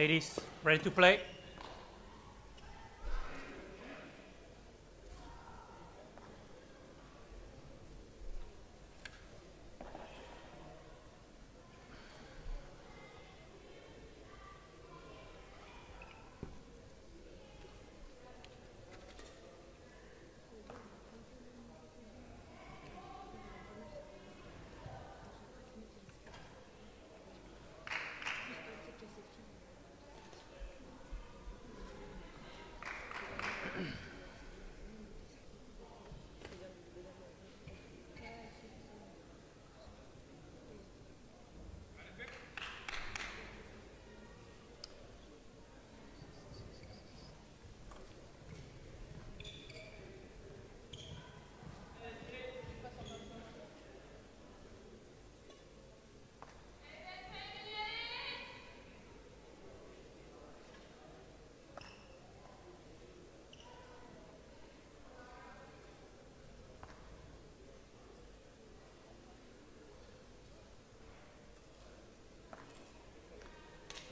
Ladies, ready to play?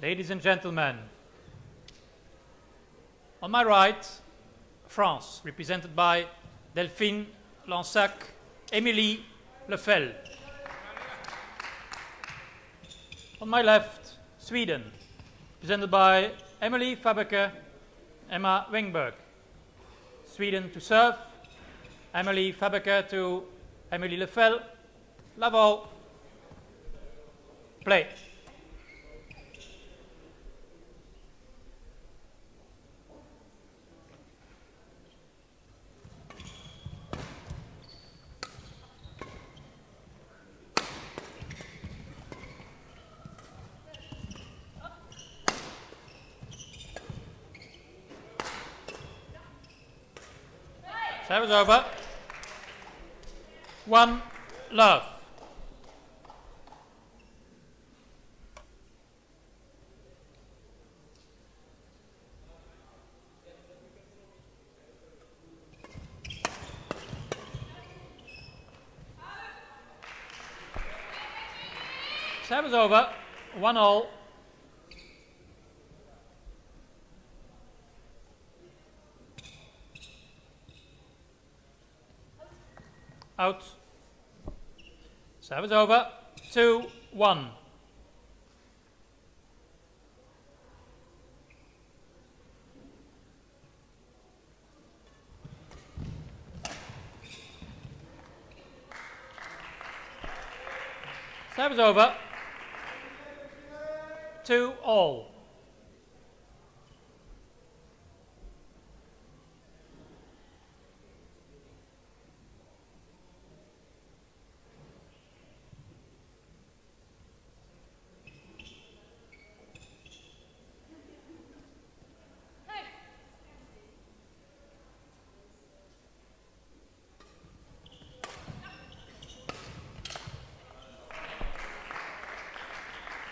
Ladies and gentlemen, on my right, France, represented by Delphine Lansac, Émilie Lefel. On my left, Sweden, represented by Emelie Fabbeke, Emma Wengberg. Sweden to serve, Emelie Fabbeke to Emilie Lefel. Laval, play. Service over. one love. Serve is over, one all. Out. Serve is over, two, one. Serve is over. Two all.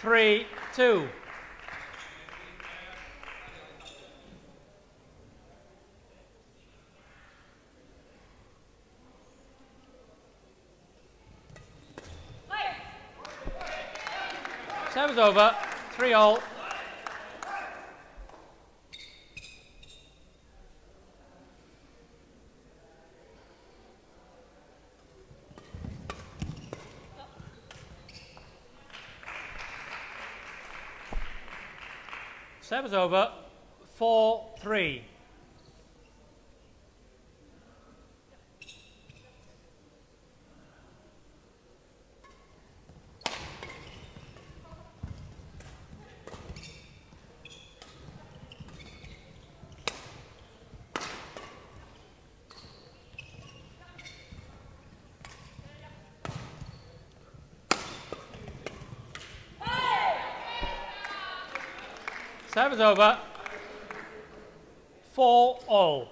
Three, two. Serve is over. Three all. was over 4 3. Time is over. 4 all.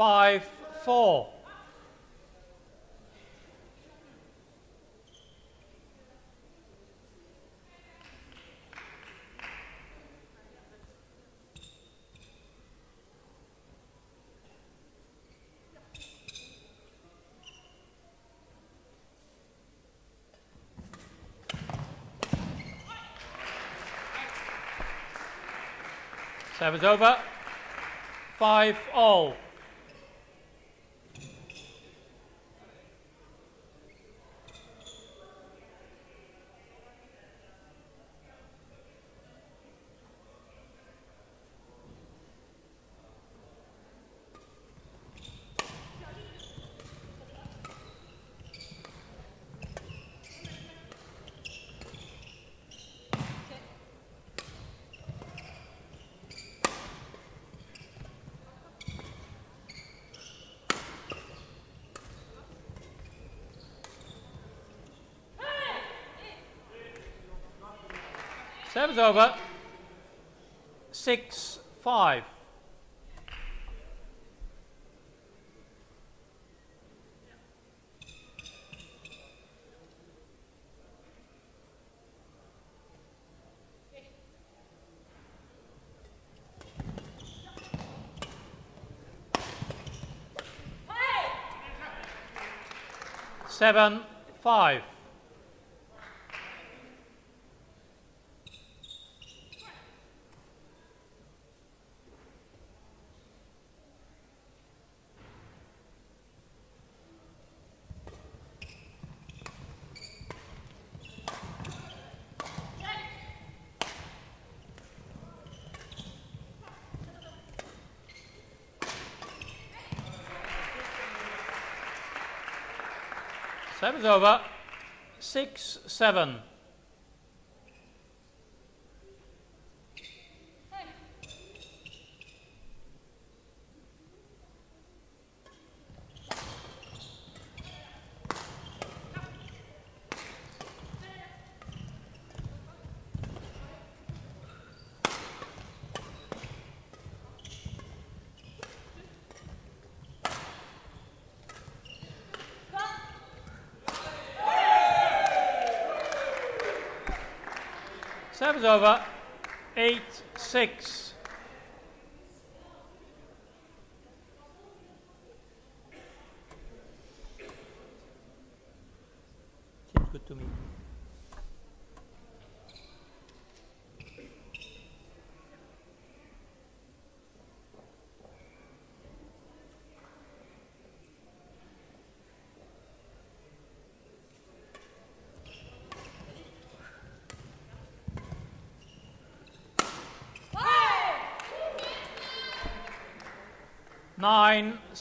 Five, four. Serve over. Five all. Is over. Six, five. Seven, five. Time is over. 6 7. Time's over. Eight, six.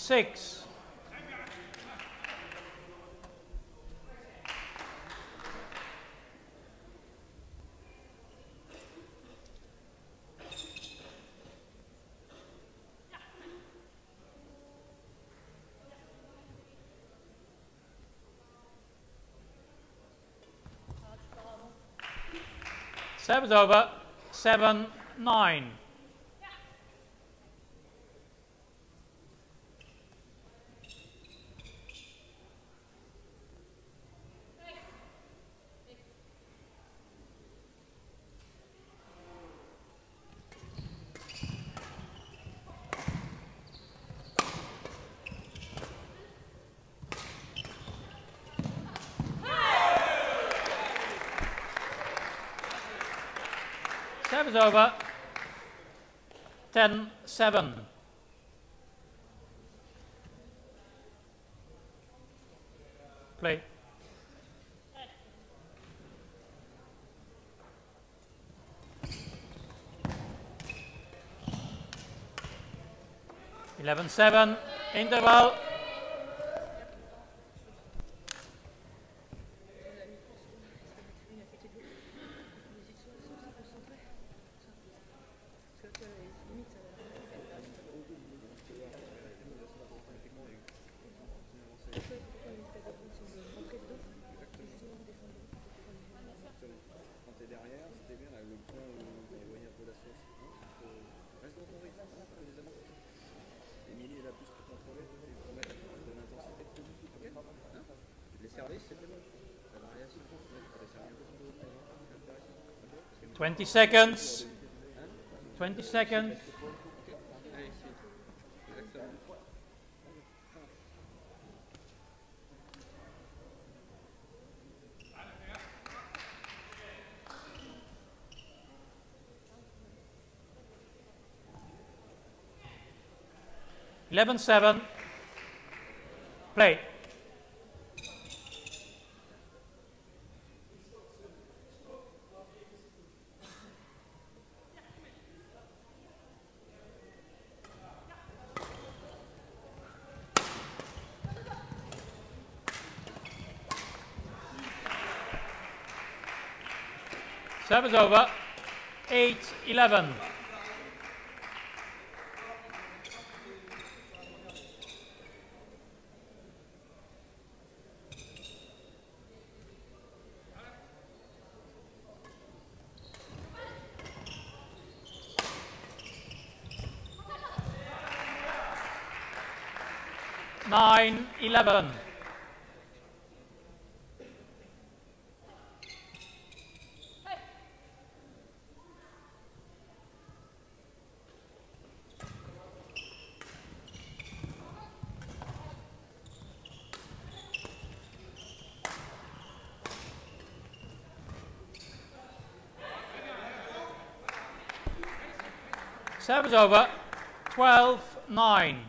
Six. Seven's over. Seven, nine. Seven's over. Ten, seven. Play. Eleven, seven. Interval. 20 seconds. 20 seconds. Eleven, seven. Play. Seven's over. Eight, eleven. Nine, eleven. Serve is over. 12, 9.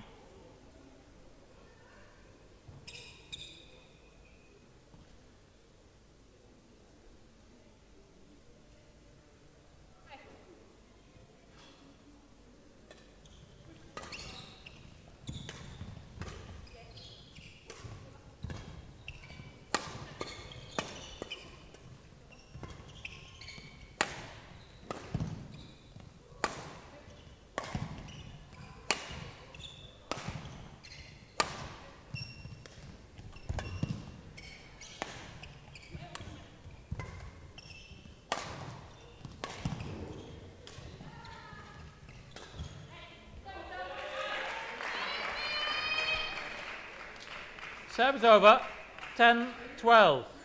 Serves over 10 12.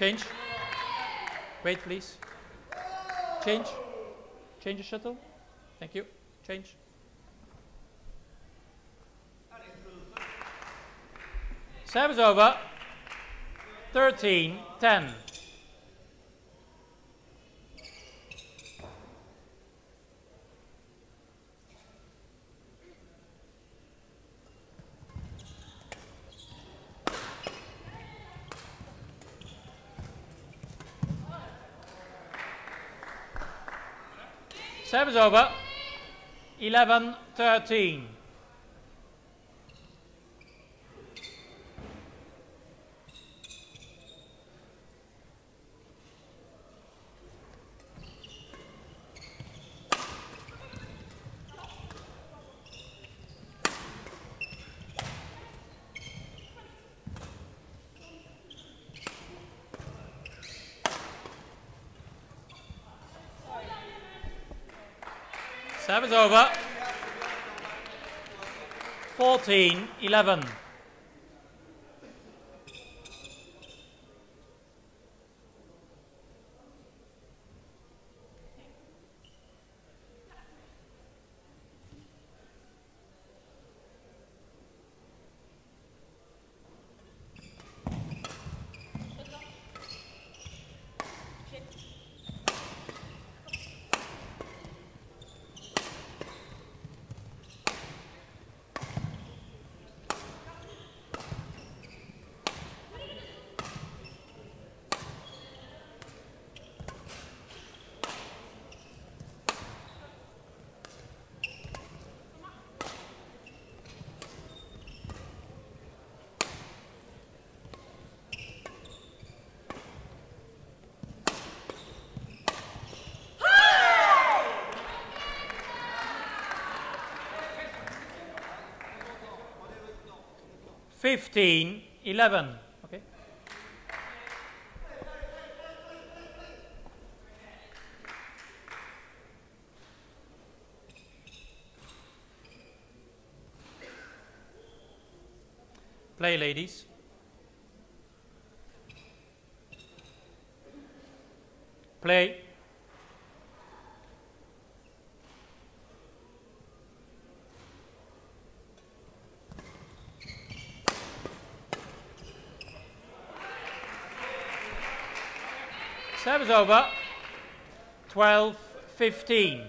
Change. Wait, please. Change. Change the shuttle. Thank you. Change. Service over. 13 10. Service over. 11 13. Over. 14 11. Fifteen, eleven. Okay. Play, ladies. Play. Service over. 12 15.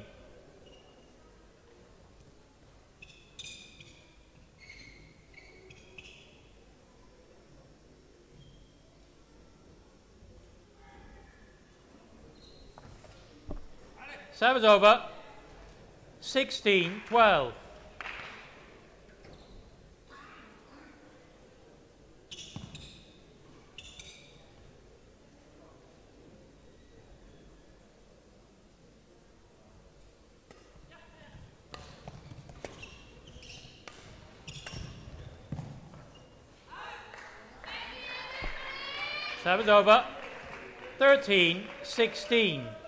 Service over. 16 12. Service over. 13 16.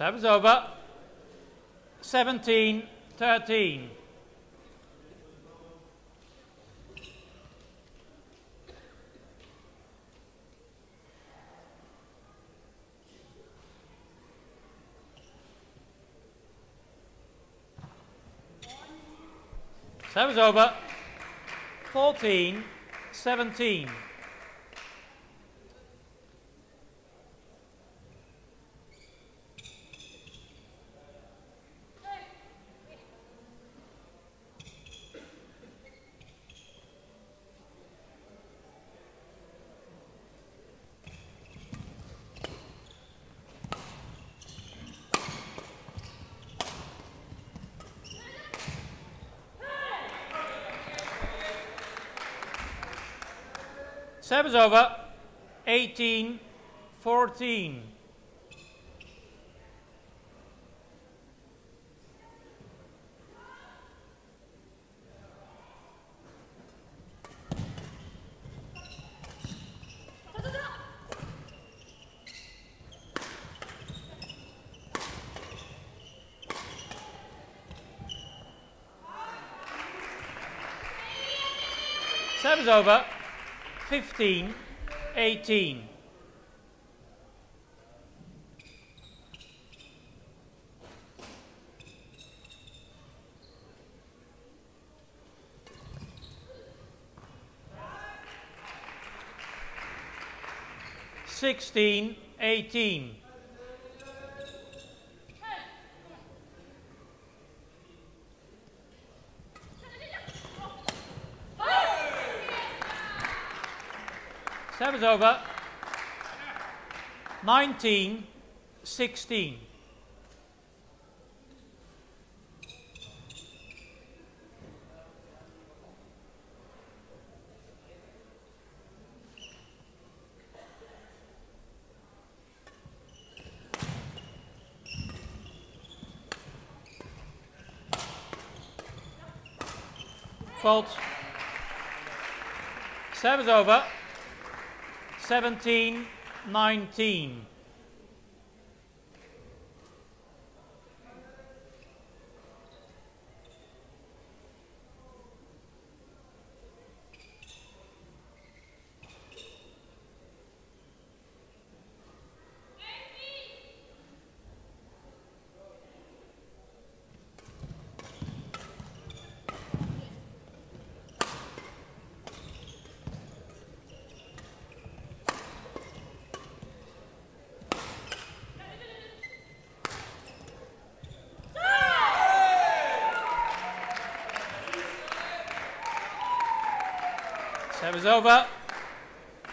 step is over. 17, 13. Serve is over. 14, 17. Service over 18 14. Service over 15, 18. Sixteen, eighteen. is over. 19, 16. Fault. Serve is over. 17, 19. Time is over.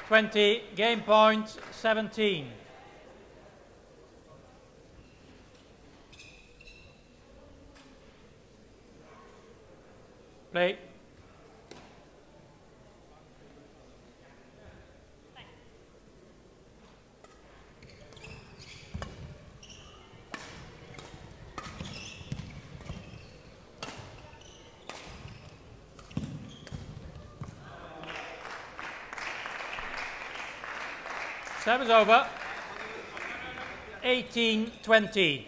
20, game point 17. Time is over. 18.20.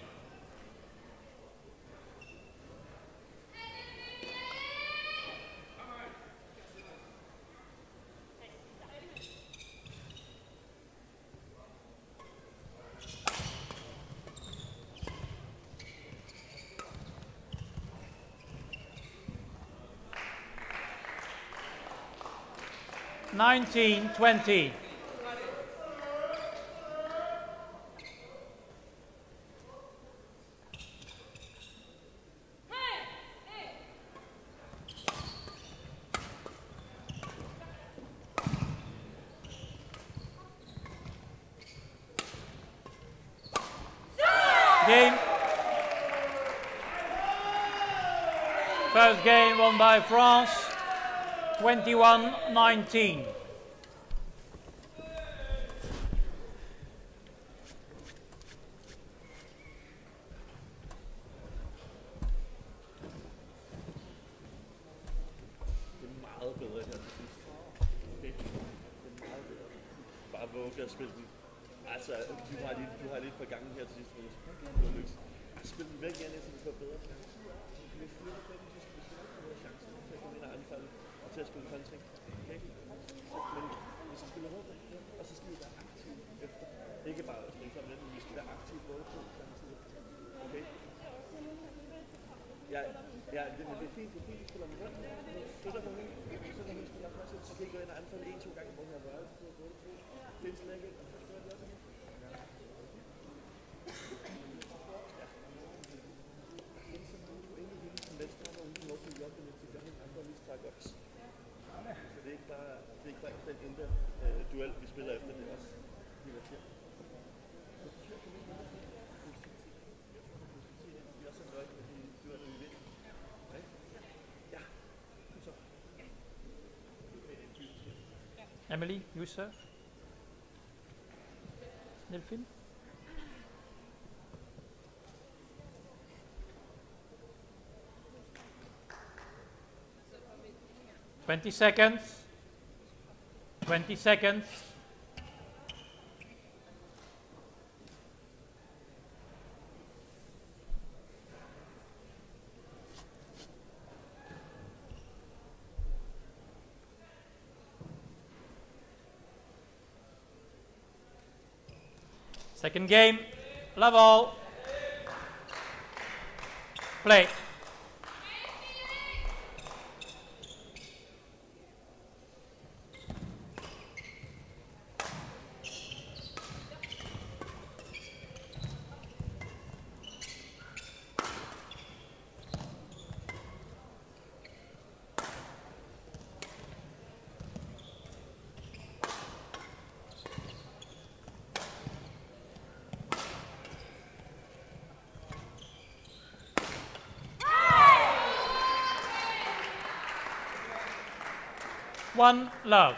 Nineteen twenty. first game won by France, 21-19. Emily, you sir? Delphine? Twenty seconds. Twenty seconds. Second game, love all. Play. One love.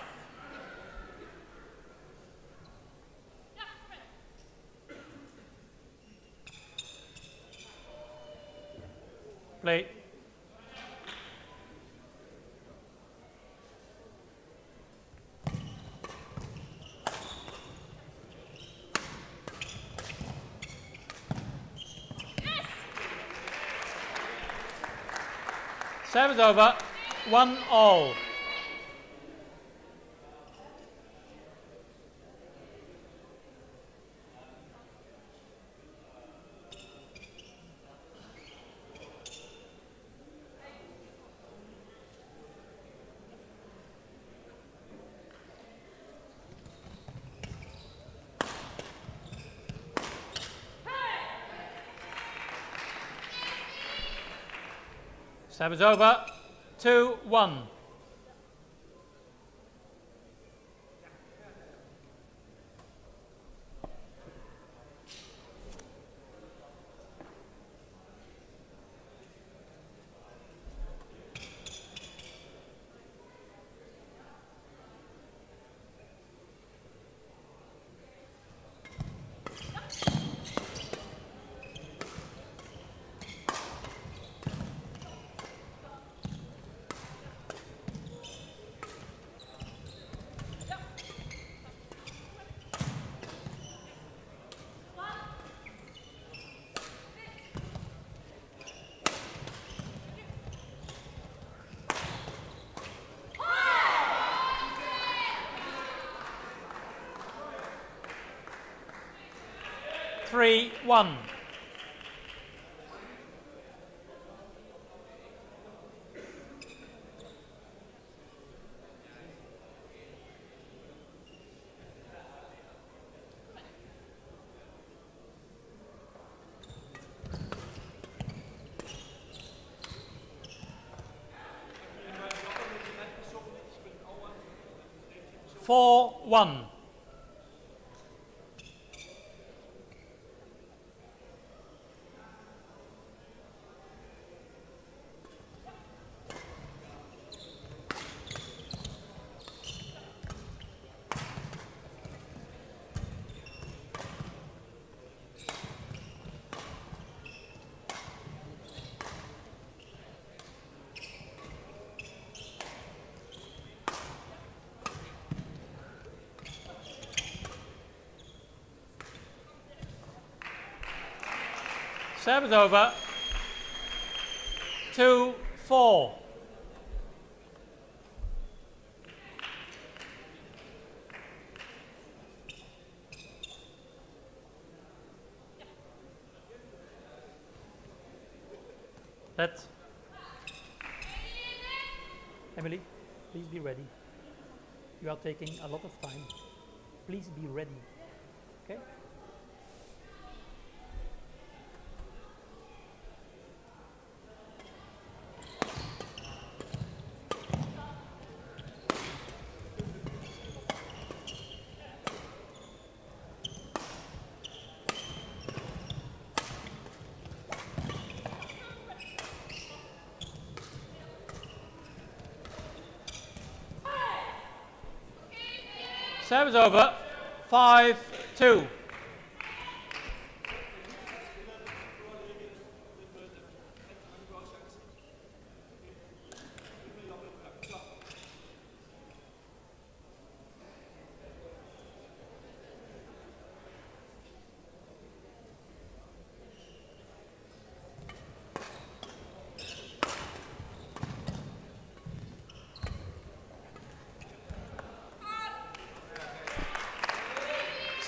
Play. Service over. One all. Service over. Two, one. Three, one. Four, one. Service over. Two, four. That's Emily, please be ready. You are taking a lot of time. Please be ready. Okay? That was over. 5 2.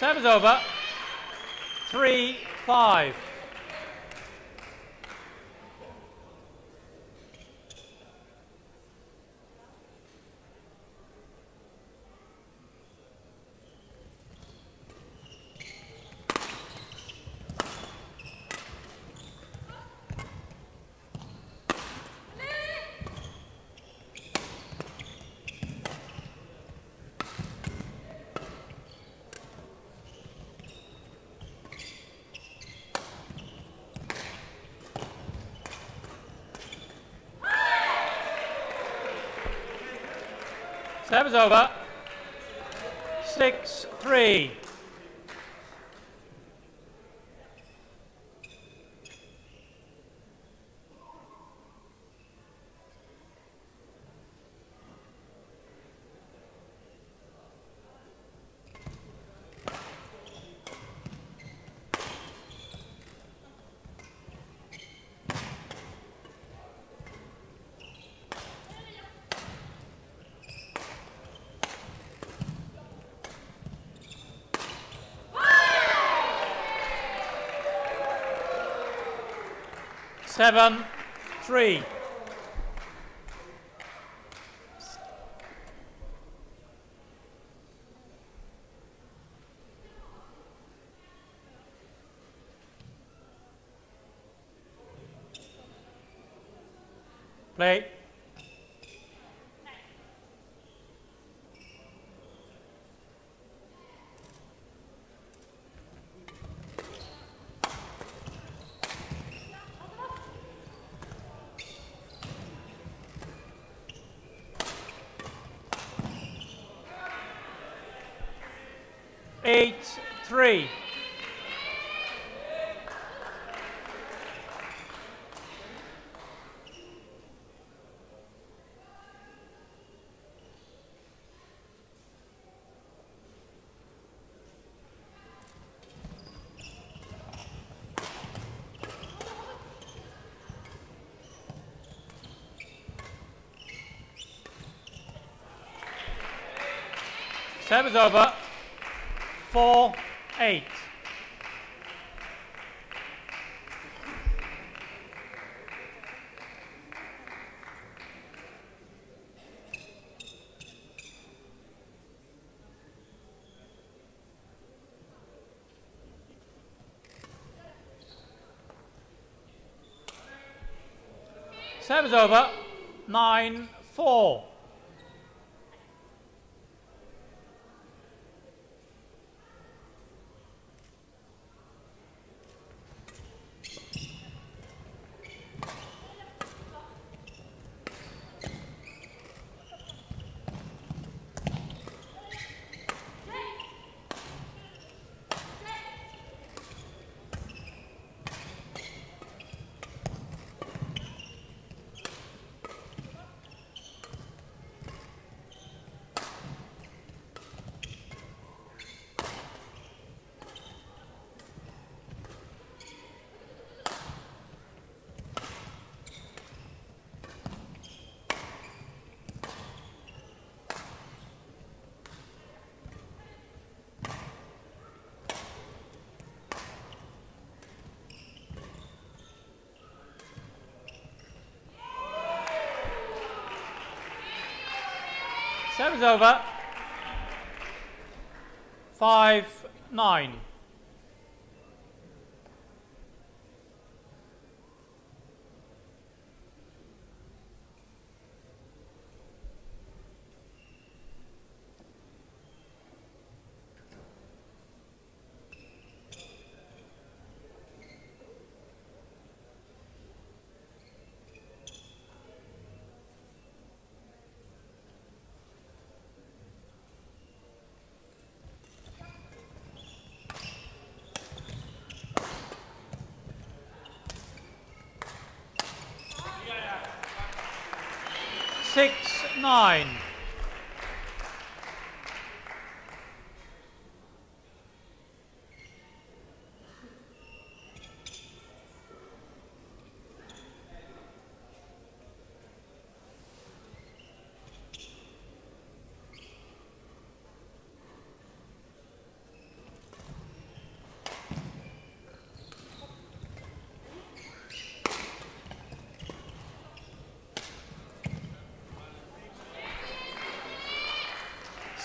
Serve is over. Three, five. Service over. Six, three. Seven, three. Serve is over. 4 8. Serve is over. 9 4. Show's over. Five, nine. Six nine.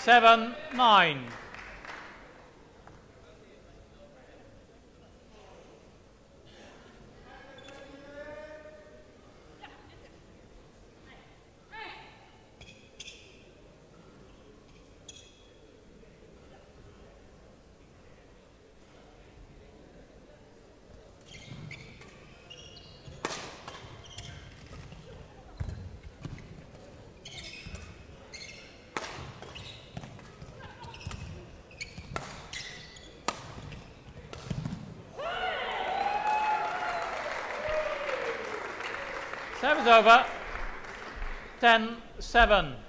Seven nine. Over. 10, 7.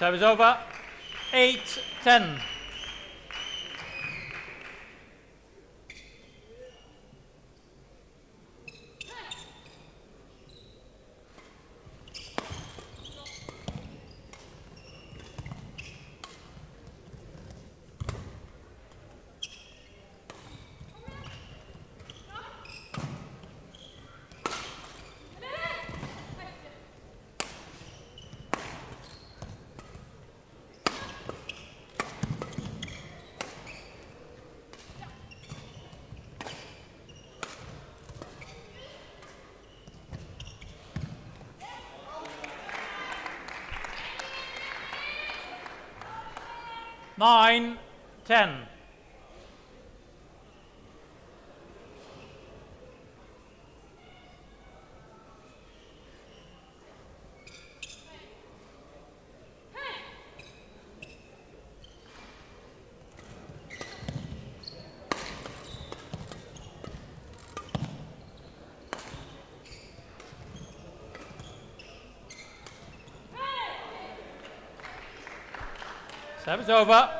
Time is over. 8.10. ten. Service over.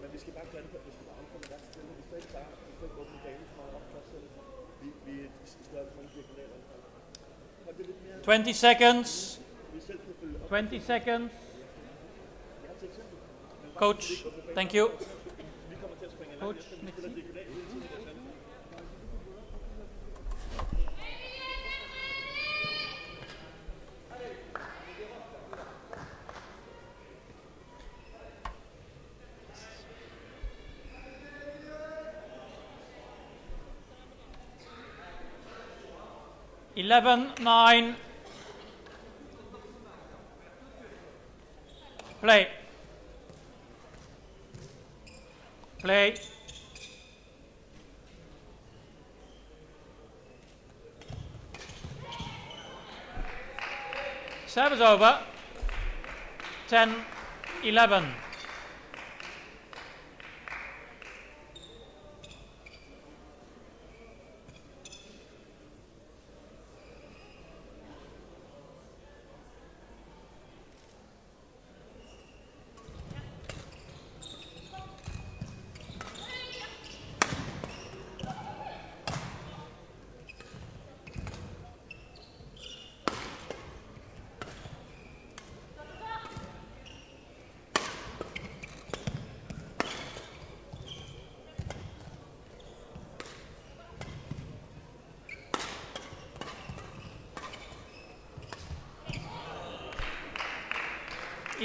men vi skal bare gøre det på, vi skal bare stille. Vi får ikke bare, vi får ikke åbne banen for meget op først. så Vi, vi skal mange diagonale anfald. Hold det 20 seconds. vi selv kan følge op. 20 seconds. Jeg har til eksempel. Men bare Coach, fordi vi ikke går på banen. thank you. Vi kommer til at springe Coach, 11, 9. Play. Play. Serve is over. 10, 11.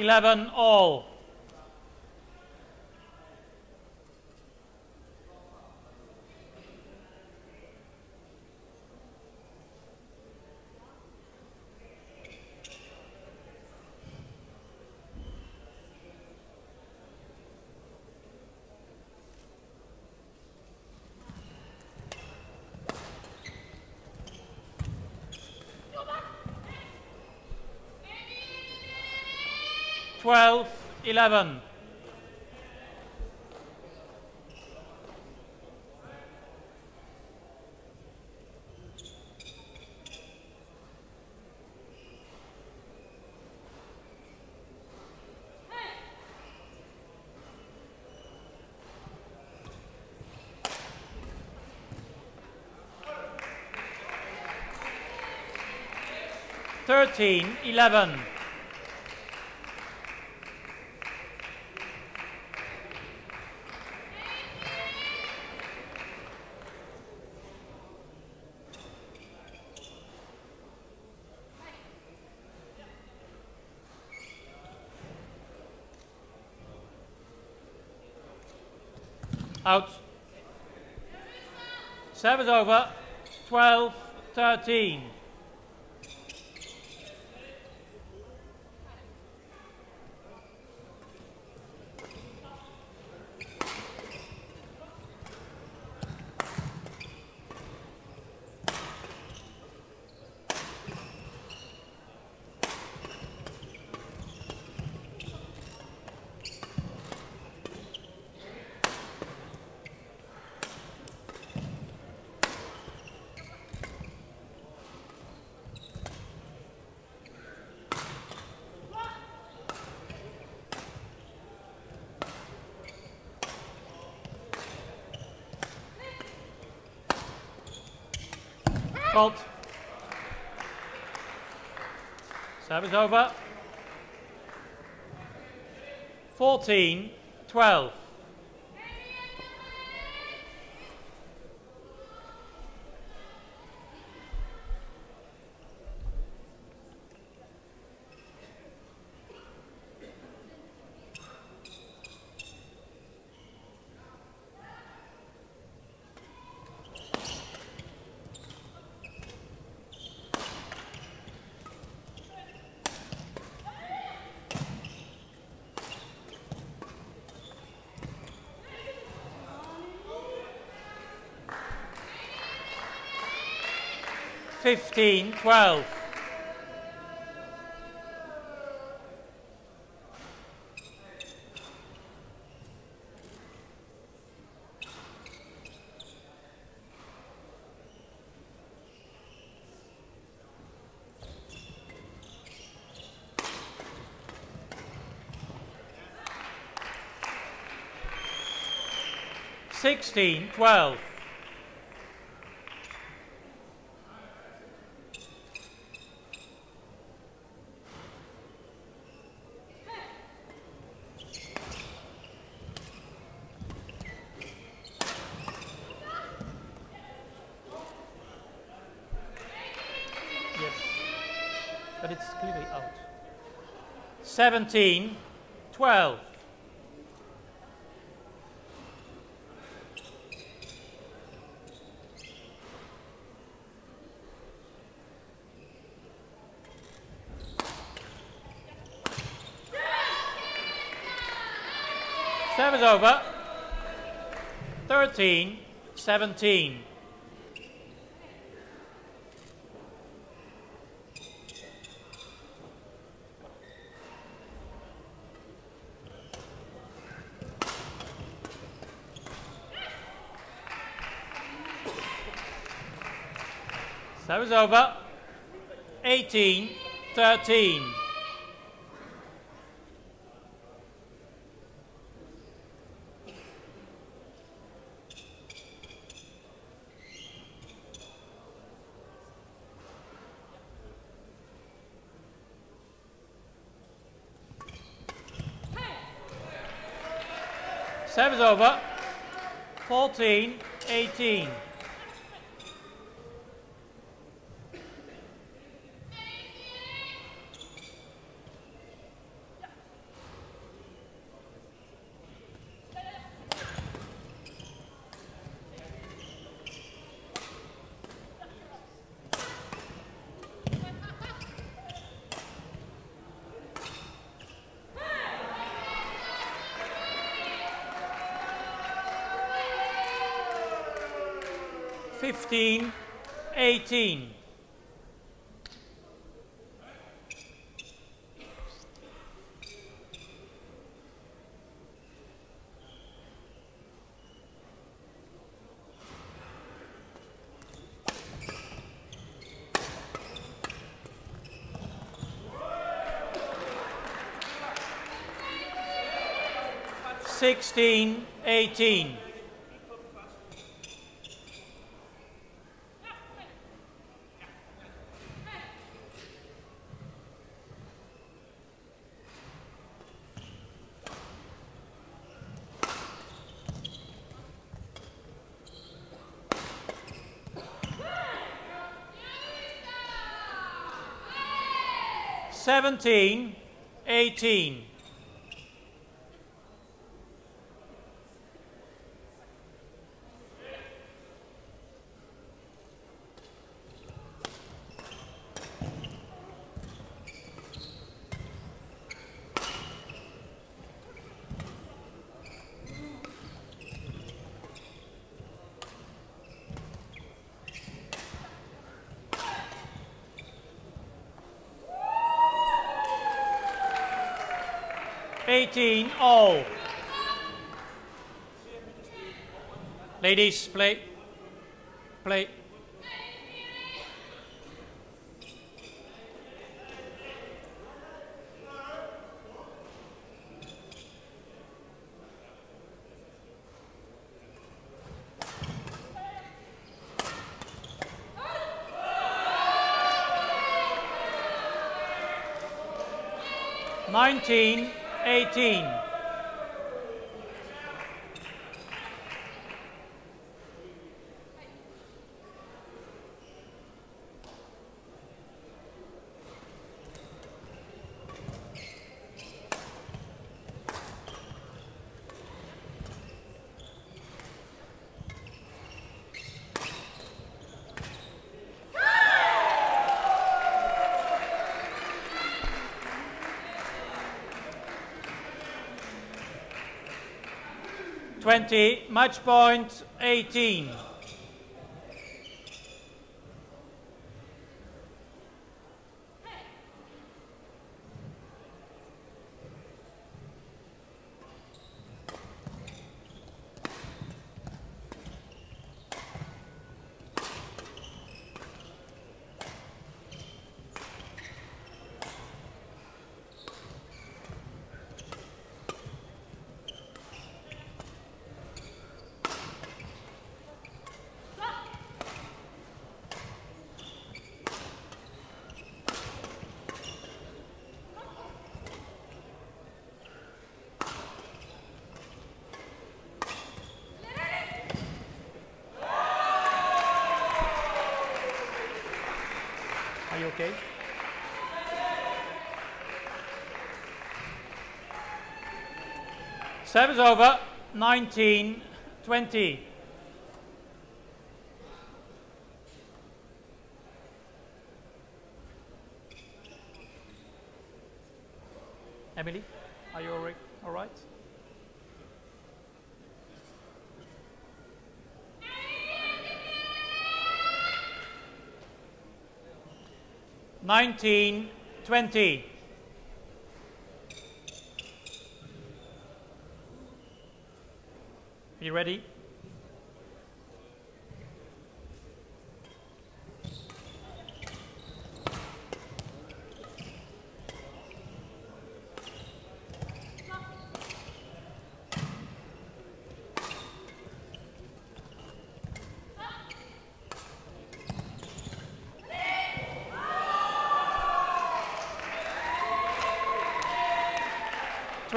Eleven all. Twelve, eleven. Thirteen, eleven. Out. Service over. 12, 13. Fault. Service over. 14, 12. Fifteen, twelve. Sixteen, twelve. Yes. But it's clearly out. 17, 12. Service over. 13, 17. Service over. 18, 13. Service over. 14, 18. 16, 18. Seventeen, eighteen. Eighteen all. Ladies, play. Play. Nineteen, eighteen. 20, match point 18. okay? Seven's over, 19, 20. 19, 20.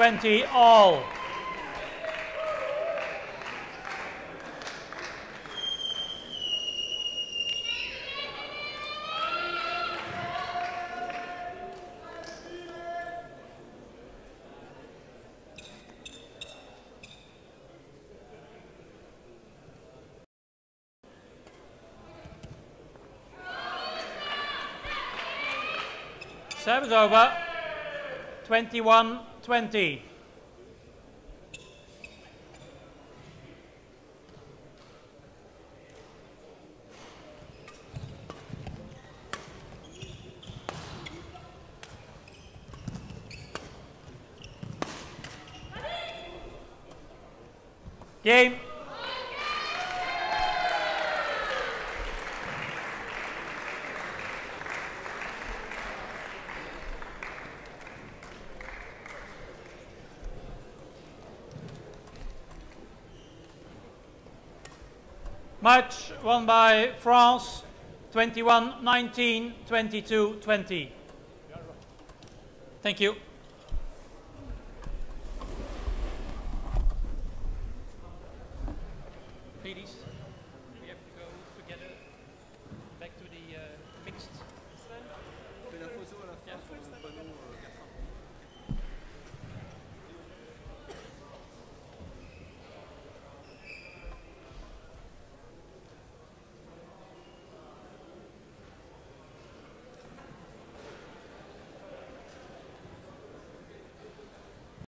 20 all. Service over. 21 20. Game. Match won by France 21 19, 22 20. Thank you.